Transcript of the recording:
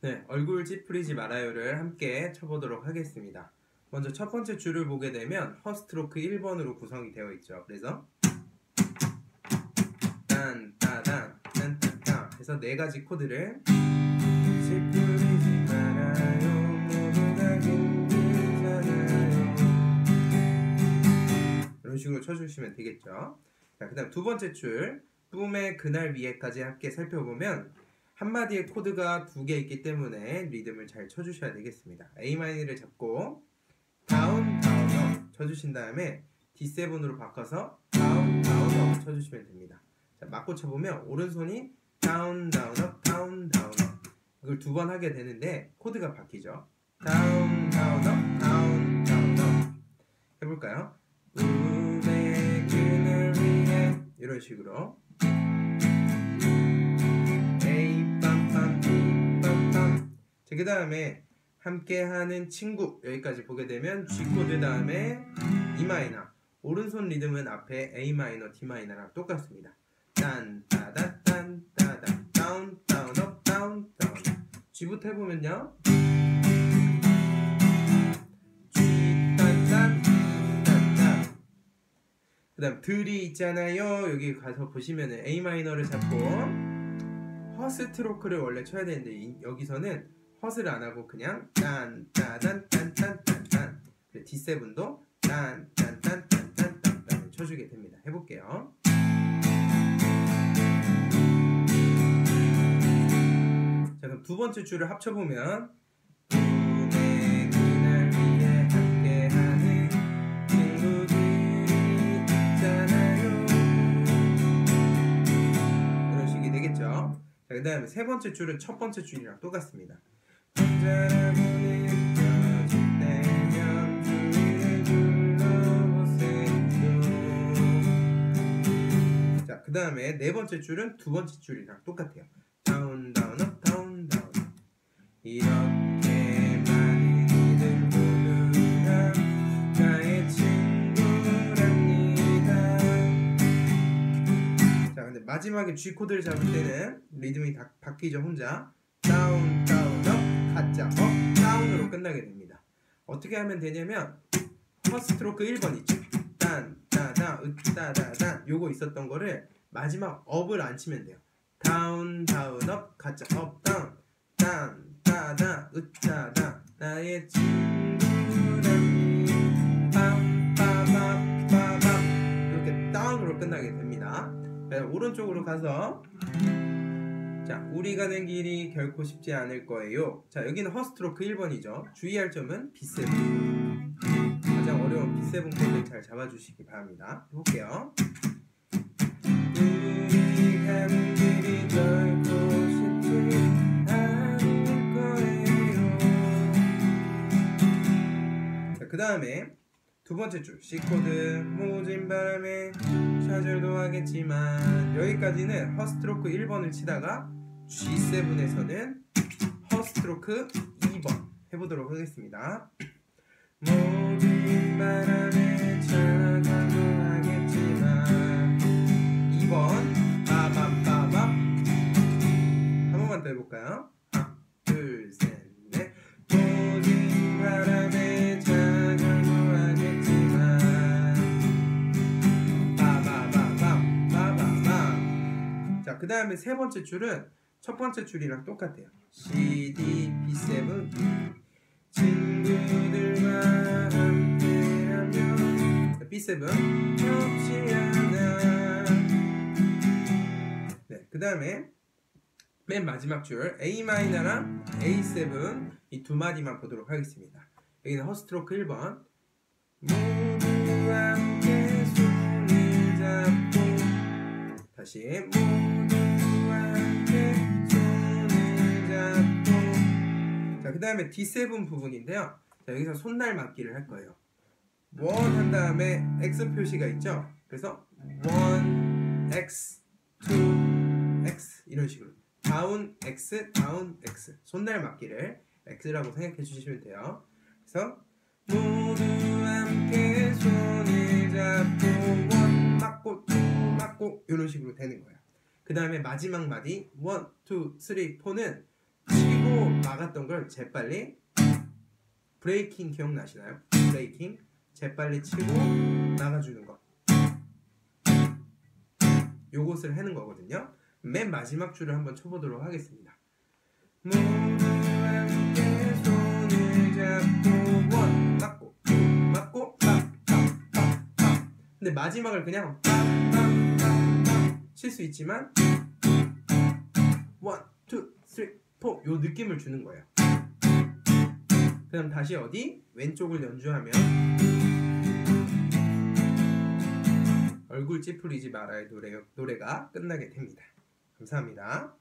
네, 얼굴 찌푸리지 말아요를 함께 쳐보도록 하겠습니다. 먼저 첫 번째 줄을 보게 되면 허스트로크 1번으로 구성이 되어 있죠. 그래서 딴, 따단, 딴, 따, 따 해서 네 가지 코드를 찌푸리지 말아요 모두가 힘들잖아요 이런 식으로 쳐주시면 되겠죠. 자, 그 다음 두 번째 줄 뿜의 그날 위에까지 함께 살펴보면 한 마디의 코드가 두 개 있기 때문에 리듬을 잘 쳐주셔야 되겠습니다. A 마이너를 잡고 다운 다운 업 쳐주신 다음에 D7으로 바꿔서 down down up 쳐주시면 됩니다. 자, 맞고 쳐보면 오른손이 down down up down down up 이걸 두 번 하게 되는데 코드가 바뀌죠. down down up down down up 해볼까요? 이런 식으로 그 다음에 함께하는 친구 여기까지 보게 되면 G 코드 다음에 E minor 오른손 리듬은 앞에 A 마이너 D 마이너랑 똑같습니다. 딴 따다 딴 따다 down down up down down G부터 해보면요. G 딴딴 딴딴 그다음 들이 있잖아요. 여기 가서 보시면은 A 마이너를 잡고 허스트로크를 원래 쳐야 되는데 이- 여기서는 허스를 안 하고 그냥 딴 따단 딴딴딴딴 D7도 딴딴딴딴딴딴 쳐주게 됩니다. 해볼게요. 자 그럼 두 번째 줄을 합쳐보면 이런 식이 되겠죠 자, 그 다음에 세 번째 줄은 첫 번째 줄이랑 똑같습니다 혼 자, 그 다음에 네 번째 줄은 두 번째 줄이랑 똑같아요. down down up down down up 이렇게 많은 이들 모두가 나의 친구랍니다. 자 근데 마지막에 G 코드를 잡을 때는 리듬이 다 바뀌죠 혼자. down down 끝나게 됩니다. 어떻게 하면 되냐면 퍼스트로크 1번 있죠. 딴 따다 으따다 단 요거 있었던 거를 마지막 up을 안 치면 돼요. down down up 가짜 up down 딴 따다 으따다. 나의 친구라니 빰빠바빠밤 이렇게 다운으로 끝나게 됩니다. 네, 오른쪽으로 가서 자 우리 가는 길이 결코 쉽지 않을 거예요. 자 여기는 허스트로크 1번이죠. 주의할 점은 B7 가장 어려운 B7 코드를 잘 잡아주시기 바랍니다. 해볼게요. 우리 가는 길이 결코 쉽지 않을 거예요. 자, 그 다음에 두 번째 줄. C 코드 모진 바람에 좌절도 하겠지만 여기까지는 허스트로크 1번을 치다가 G7에서는 허스트로크 2번 해보도록 하겠습니다. 모진 바람에 좌절도 하겠지만 2번 빠밤빠밤 한 번만 더 해볼까요? 그 다음에 세 번째 줄은 첫 번째 줄이랑 똑같아요. C, D, B7 친구들과 함께하면 B7 없지 않아 네, 그 다음에 맨 마지막 줄 A 마이너랑 A7 이 두 마디만 보도록 하겠습니다. 여기는 허스트로크 1번 모두 함께 손을 잡고 다시 모두 함께 다음에 D7 부분인데요. 자, 여기서 손날 막기를 할 거예요. one 한 다음에 X 표시가 있죠. 그래서 one X, two X 이런 식으로 down X, down X 손날 막기를 X라고 생각해 주시면 돼요. 그래서 모두 함께 손을 잡고 one 막고 two 막고 이런 식으로 되는 거예요. 그 다음에 마지막 마디 one, two, three, four는 치고 막았던 걸 재빨리 breaking 기억나시나요? breaking? 재빨리 치고 막아주는 거. 요것을 하는 거거든요. 맨 마지막 줄을 한번 쳐보도록 하겠습니다. 근데 마지막을 그냥 칠 수 있지만 원, 투, 포요 느낌을 주는 거예요. 그럼 다시 어디 왼쪽을 연주하면 얼굴 찌푸리지 말아요 노래 노래가 끝나게 됩니다. 감사합니다.